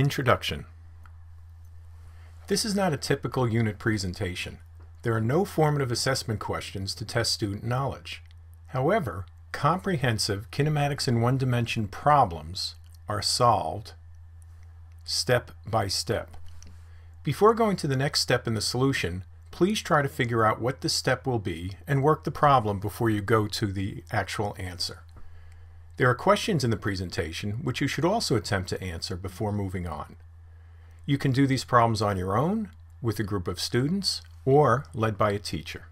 Introduction This is not a typical unit presentation. There are no formative assessment questions to test student knowledge. However, comprehensive kinematics in one dimension problems are solved step by step. Before going to the next step in the solution, please try to figure out what the step will be and work the problem before you go to the actual answer. There are questions in the presentation which you should also attempt to answer before moving on. You can do these problems on your own, with a group of students, or led by a teacher.